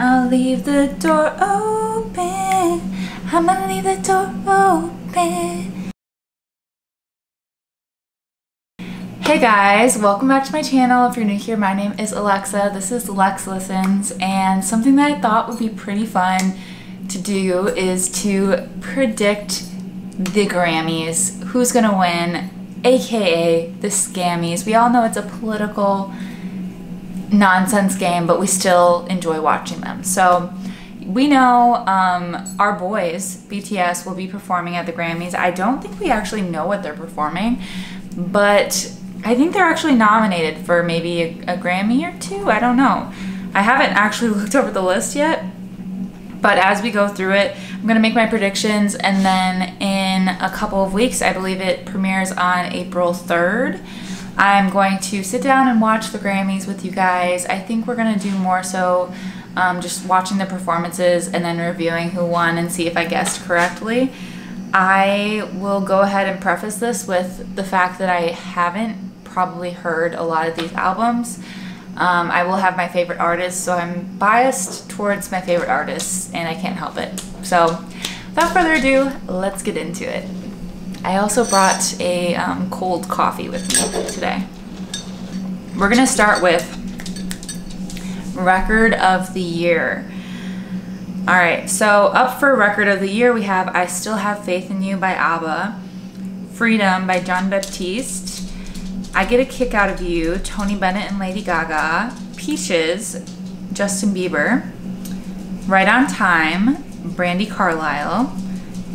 I'll leave the door open. I'm gonna leave the door open. Hey guys, welcome back to my channel. If you're new here, my name is Alexa. This is Lex Listens, and something that I thought would be pretty fun to do is to predict the Grammys. Who's gonna win? AKA the Scammies. We all know it's a political nonsense game, but we still enjoy watching them. So we know um, our boys, BTS, will be performing at the Grammys. I don't think we actually know what they're performing, but I think they're actually nominated for maybe a, a Grammy or two. I don't know. I haven't actually looked over the list yet, but as we go through it, I'm going to make my predictions, and then in a couple of weeks, I believe it premieres on April 3rd. I'm going to sit down and watch the Grammys with you guys. I think we're going to do more so um, just watching the performances and then reviewing who won and see if I guessed correctly. I will go ahead and preface this with the fact that I haven't probably heard a lot of these albums. Um, I will have my favorite artists, so I'm biased towards my favorite artists, and I can't help it. So, without further ado, let's get into it. I also brought a um, cold coffee with me today. We're gonna start with record of the year. All right, so up for record of the year, we have I Still Have Faith in You by ABBA, Freedom by Jon Baptiste, I Get a Kick Out of You, Tony Bennett and Lady Gaga, Peaches, Justin Bieber, Right on Time, Brandi Carlile,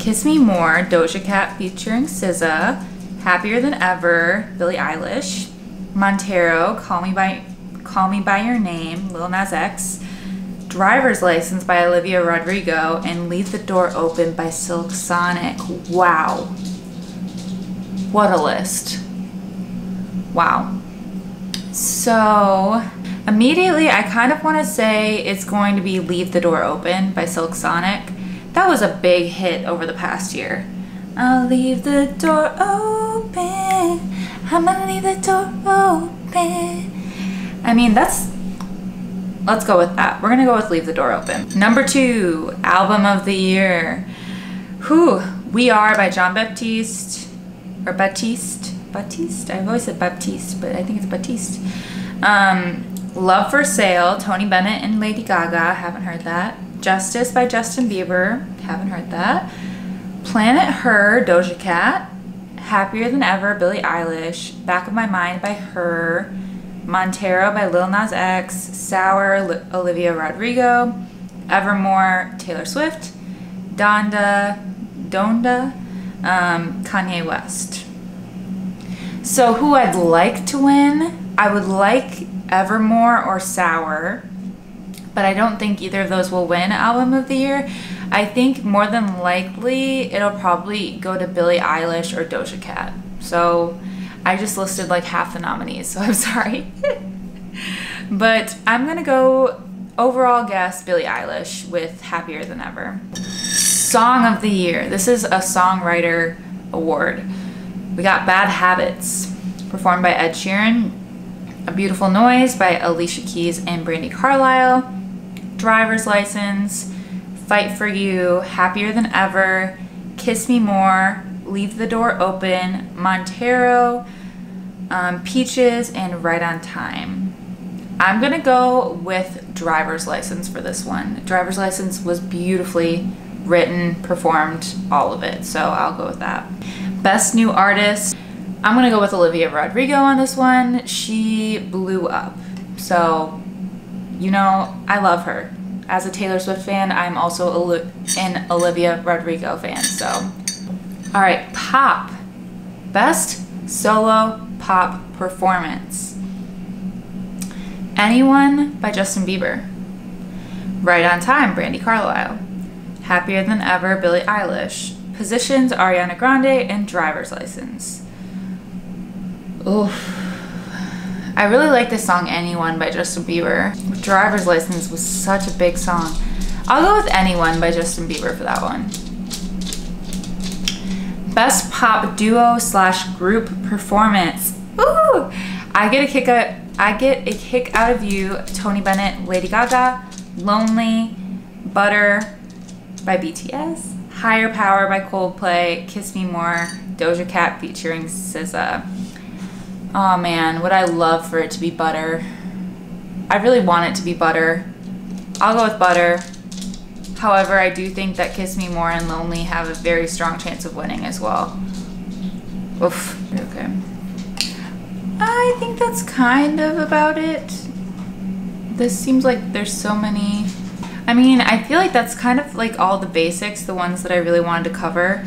Kiss Me More, Doja Cat featuring SZA, Happier Than Ever, Billie Eilish, Montero, Call Me By Call Me By Your Name, Lil Nas X, Driver's License by Olivia Rodrigo, and Leave the Door Open by Silk Sonic. Wow. What a list. Wow. So, immediately I kind of want to say it's going to be Leave the Door Open by Silk Sonic. That was a big hit over the past year. I'll leave the door open. I'm gonna leave the door open. I mean, that's. Let's go with that. We're gonna go with Leave the Door Open. Number two, Album of the Year. Who? We Are by Jon Baptiste. Or Baptiste. Baptiste? I've always said Baptiste, but I think it's Baptiste. Um, Love for Sale, Tony Bennett and Lady Gaga. Haven't heard that. Justice by Justin Bieber. Haven't heard that. Planet Her, Doja Cat. Happier Than Ever, Billie Eilish. Back of My Mind by Her. Montero by Lil Nas X. Sour, Olivia Rodrigo. Evermore, Taylor Swift. Donda, Donda, um, Kanye West. So who I'd like to win, I would like Evermore or Sour but I don't think either of those will win Album of the Year. I think more than likely it'll probably go to Billie Eilish or Doja Cat. So I just listed like half the nominees, so I'm sorry. but I'm gonna go overall guess Billie Eilish with Happier Than Ever. Song of the Year. This is a songwriter award. We got Bad Habits, performed by Ed Sheeran. A Beautiful Noise by Alicia Keys and Brandi Carlile driver's license, fight for you, happier than ever, kiss me more, leave the door open, Montero, um, peaches, and right on time. I'm gonna go with driver's license for this one. Driver's license was beautifully written, performed, all of it. So I'll go with that. Best new artist. I'm gonna go with Olivia Rodrigo on this one. She blew up. So you know, I love her. As a Taylor Swift fan, I'm also an Olivia Rodrigo fan, so. All right, pop. Best solo pop performance. Anyone by Justin Bieber. Right on Time, Brandi Carlile. Happier Than Ever, Billie Eilish. Positions, Ariana Grande, and Driver's License. Oof. I really like this song Anyone by Justin Bieber. Driver's License was such a big song. I'll go with Anyone by Justin Bieber for that one. Best pop duo slash group performance. Ooh! I get a kick out I get a kick out of you, Tony Bennett, Lady Gaga, Lonely, Butter by BTS, Higher Power by Coldplay, Kiss Me More, Doja Cat featuring SZA. Oh man, would I love for it to be Butter. I really want it to be Butter. I'll go with Butter. However, I do think that Kiss Me More and Lonely have a very strong chance of winning as well. Oof. Okay. I think that's kind of about it. This seems like there's so many. I mean, I feel like that's kind of like all the basics, the ones that I really wanted to cover.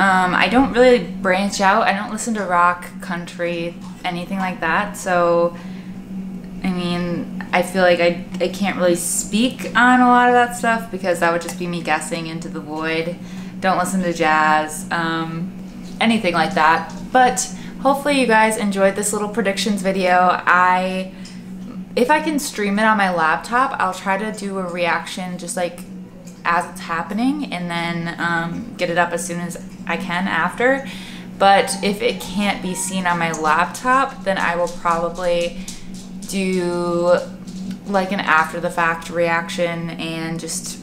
Um, I don't really branch out. I don't listen to rock, country, anything like that. So, I mean, I feel like I, I can't really speak on a lot of that stuff because that would just be me guessing into the void. Don't listen to jazz, um, anything like that. But hopefully you guys enjoyed this little predictions video. I, if I can stream it on my laptop, I'll try to do a reaction just like as it's happening and then um, get it up as soon as I can after. But if it can't be seen on my laptop, then I will probably do like an after the fact reaction and just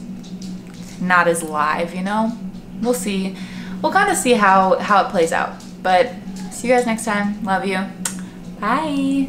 not as live, you know? We'll see. We'll kind of see how how it plays out. But see you guys next time. Love you. Bye.